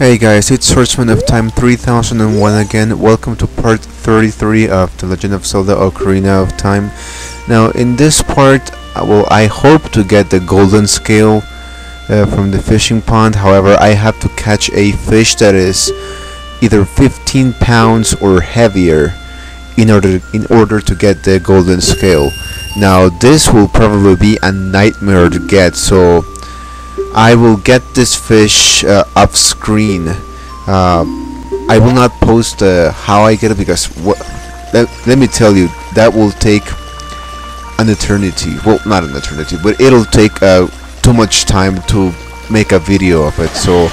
Hey guys, it's Swordsman of Time 3001 again. Welcome to part 33 of The Legend of Zelda Ocarina of Time. Now, in this part, uh, well, I hope to get the golden scale uh, from the fishing pond. However, I have to catch a fish that is either 15 pounds or heavier in order in order to get the golden scale. Now, this will probably be a nightmare to get. So, I will get this fish uh, off screen. Uh, I will not post uh, how I get it because what. Let, let me tell you, that will take an eternity. Well, not an eternity, but it'll take uh, too much time to make a video of it. So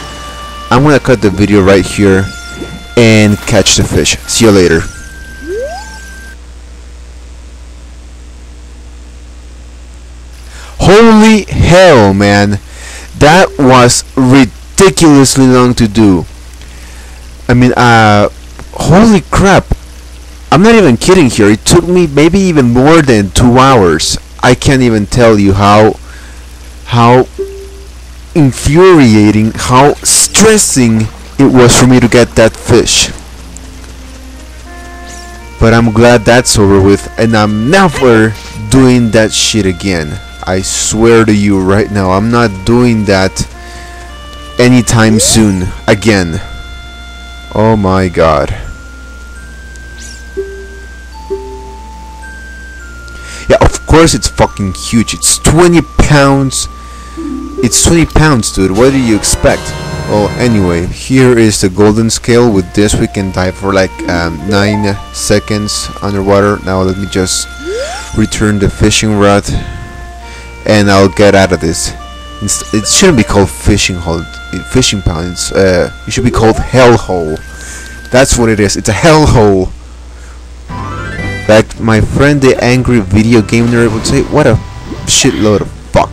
I'm gonna cut the video right here and catch the fish. See you later. Holy hell, man! That was ridiculously long to do. I mean, uh, holy crap. I'm not even kidding here. It took me maybe even more than two hours. I can't even tell you how, how infuriating, how stressing it was for me to get that fish. But I'm glad that's over with, and I'm never doing that shit again. I swear to you right now, I'm not doing that anytime soon again. Oh my god. Yeah, of course it's fucking huge. It's 20 pounds. It's 20 pounds, dude. What do you expect? Well, anyway, here is the golden scale. With this, we can dive for like um, 9 seconds underwater. Now, let me just return the fishing rod and I'll get out of this. It shouldn't be called fishing hole, fishing pond. Uh, it should be called hell hole. That's what it is. It's a hell hole. Like my friend, the angry video game nerd, would say, "What a shitload of fuck."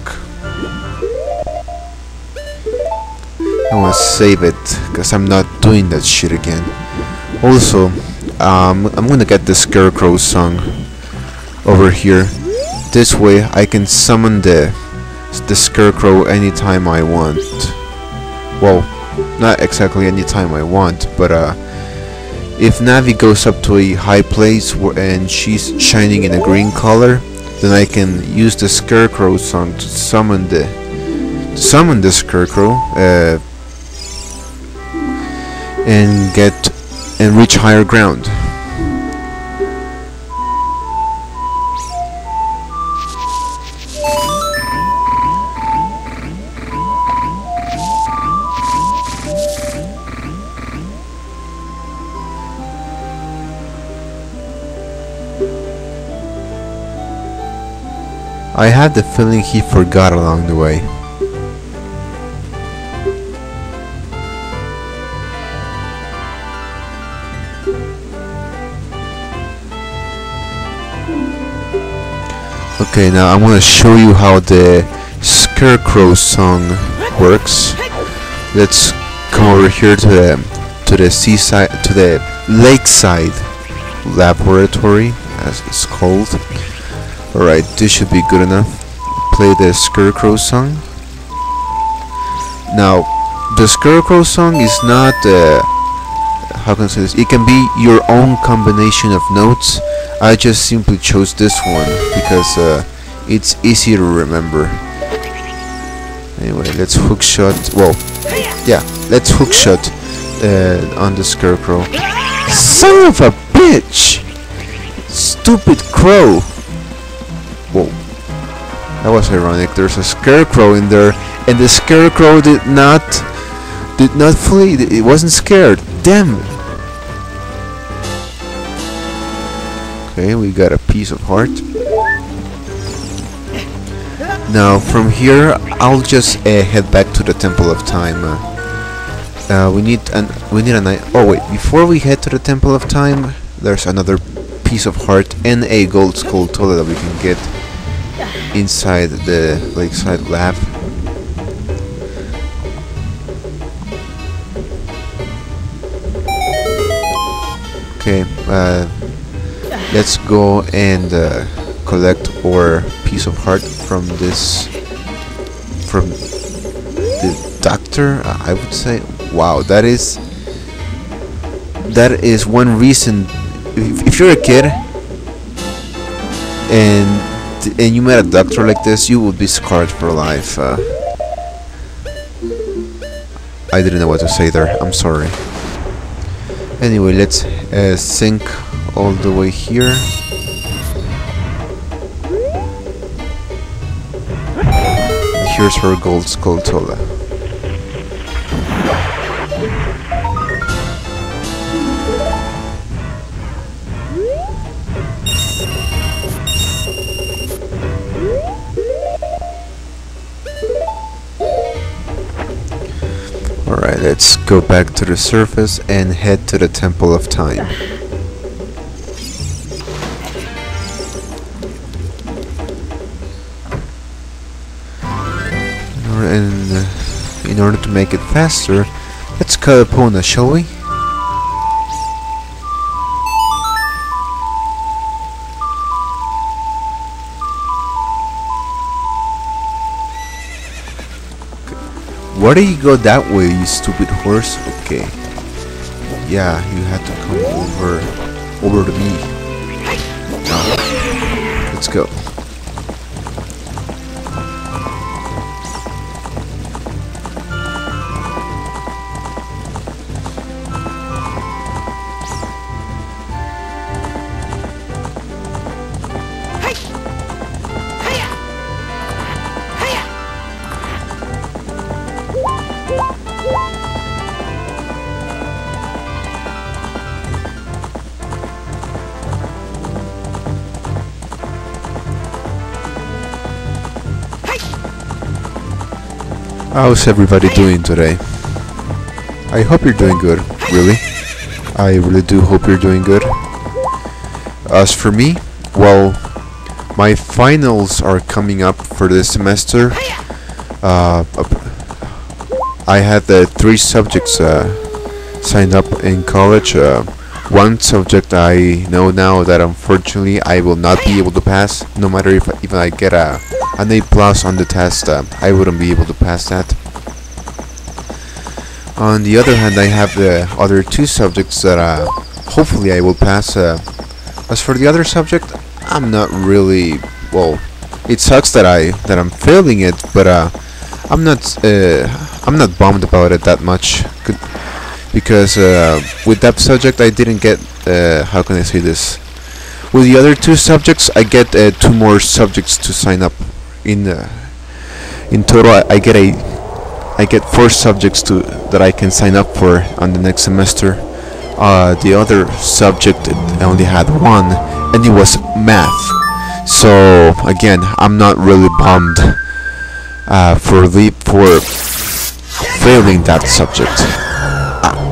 I want to save it because I'm not doing that shit again. Also, um, I'm gonna get the Scarecrow song over here this way I can summon the the scarecrow anytime I want. Well, not exactly anytime I want, but uh, if Navi goes up to a high place and she's shining in a green color, then I can use the scarecrow song to summon the to summon the scarecrow uh, and get and reach higher ground. I have the feeling he forgot along the way. Okay, now I'm gonna show you how the Scarecrow song works. Let's come over here to the to the seaside to the lakeside laboratory as it's called. Alright, this should be good enough. Play the Scarecrow song. Now, the Scarecrow song is not, uh, how can I say this? It can be your own combination of notes. I just simply chose this one because uh, it's easy to remember. Anyway, let's hookshot. Well, yeah, let's hookshot uh, on the Scarecrow. Son of a bitch! Stupid crow! That was ironic. There's a scarecrow in there, and the scarecrow did not did not flee. It wasn't scared. Damn. Okay, we got a piece of heart. Now from here, I'll just uh, head back to the Temple of Time. Uh, uh, we need an we need an. Oh wait, before we head to the Temple of Time, there's another piece of heart and a gold Skulltula that we can get inside the lakeside lab. Okay, uh, let's go and uh, collect our piece of heart from this from the doctor. I would say wow, that is that is one reason. If, if you're a kid and and you met a doctor like this, you would be scarred for life. Uh, I didn't know what to say there. I'm sorry. Anyway, let's uh, sink all the way here. Here's her gold Skulltula. Alright, let's go back to the surface and head to the Temple of Time. And uh, in order to make it faster, let's cut Epona, shall we? Why do you go that way, you stupid horse? Okay. Yeah, you had to come over over to me. Let's go. How's everybody doing today? I hope you're doing good, really. I really do hope you're doing good. As for me, well, my finals are coming up for this semester. Uh, I had the three subjects uh, signed up in college. Uh, one subject I know now that unfortunately I will not be able to pass, no matter if even I get a an A plus on the test, uh, I wouldn't be able to pass that. On the other hand, I have the other two subjects that uh, hopefully I will pass. Uh, as for the other subject, I'm not really well. It sucks that I that I'm failing it, but uh, I'm not uh, I'm not bummed about it that much because uh, with that subject I didn't get uh, how can I say this. With the other two subjects, I get uh, two more subjects to sign up in uh, in total. I, I, get a I get four subjects to that I can sign up for on the next semester. Uh, the other subject I only had one and it was math. So again I'm not really bummed uh, for the for failing that subject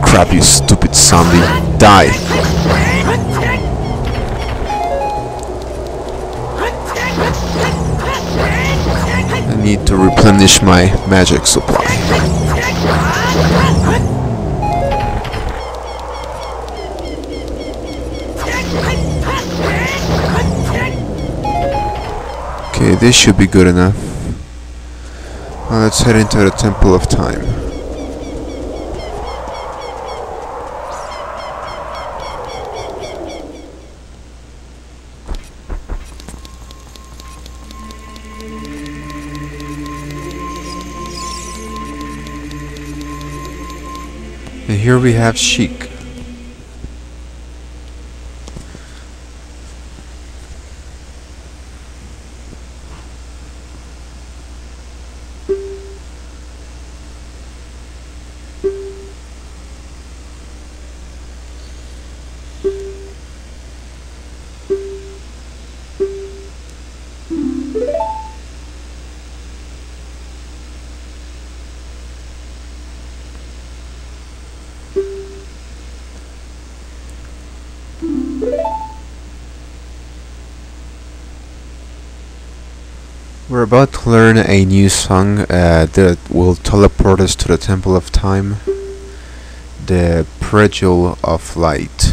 crap you stupid zombie die I need to replenish my magic supply. Okay, this should be good enough. Now let's head into the Temple of Time. Here we have Sheik. We're about to learn a new song uh, that will teleport us to the Temple of Time, the Prelude of Light.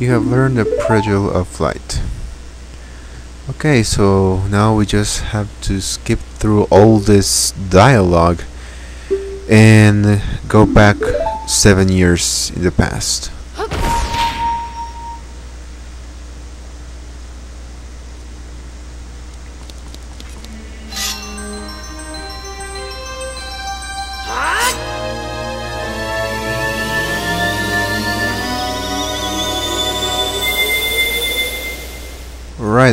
You have learned the Prelude of Light. Okay, so now we just have to skip through all this dialogue and go back seven years in the past.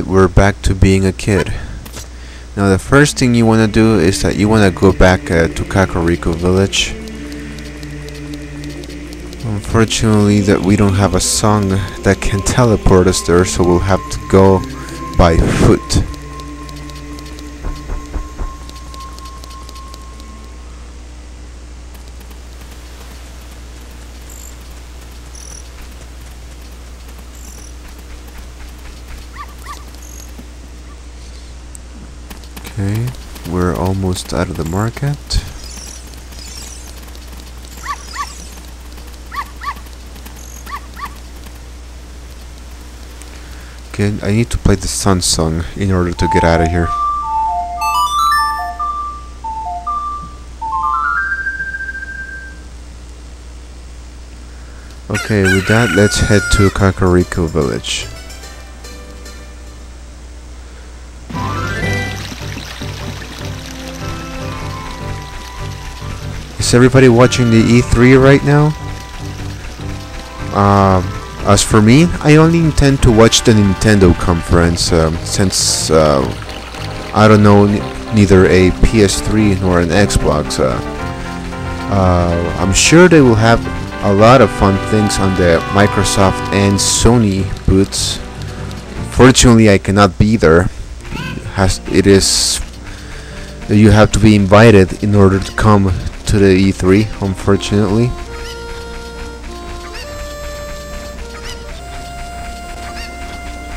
We're back to being a kid. Now the first thing you want to do is that you want to go back uh, to Kakariko village. Unfortunately that we don't have a song that can teleport us there so we'll have to go by foot. Almost out of the market. Okay, I need to play the Sun Song in order to get out of here. Okay, with that, let's head to Kakariko village. Is everybody watching the E3 right now? Um, as for me, I only intend to watch the Nintendo conference um, since uh, I don't know neither a PS3 nor an Xbox. Uh, uh, I'm sure they will have a lot of fun things on the Microsoft and Sony booths. Fortunately, I cannot be there. Has it is you have to be invited in order to come to the E3, unfortunately.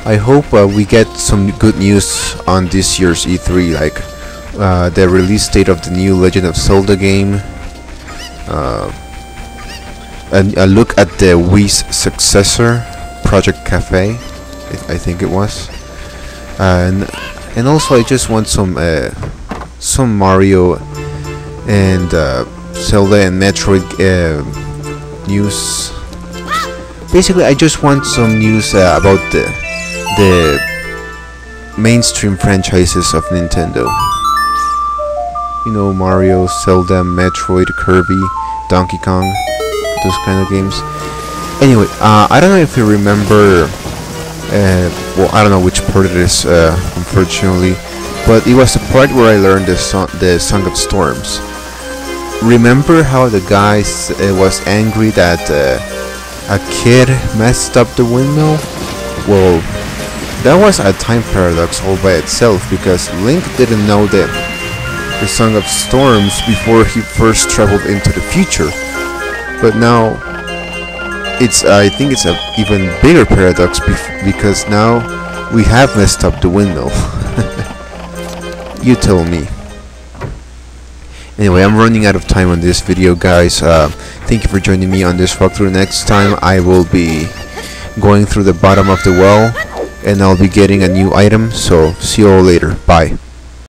I hope uh, we get some good news on this year's E3, like uh, the release date of the new Legend of Zelda game, uh, and a look at the Wii's successor, Project Cafe, I, I think it was, and and also I just want some uh, some Mario and uh, Zelda and Metroid uh, news. Basically, I just want some news uh, about the the mainstream franchises of Nintendo. You know, Mario, Zelda, Metroid, Kirby, Donkey Kong, those kind of games. Anyway, uh, I don't know if you remember. Uh, well, I don't know which part it is, uh, unfortunately, but it was the part where I learned the song, the Song of Storms remember how the guy uh, was angry that uh, a kid messed up the windmill? Well, that was a time paradox all by itself because Link didn't know the, the Song of Storms before he first traveled into the future. But now, it's I think it's an even bigger paradox because now we have messed up the windmill. you tell me. Anyway, I'm running out of time on this video, guys. Uh, thank you for joining me on this walkthrough. Next time, I will be going through the bottom of the well, and I'll be getting a new item. So, see you all later. Bye.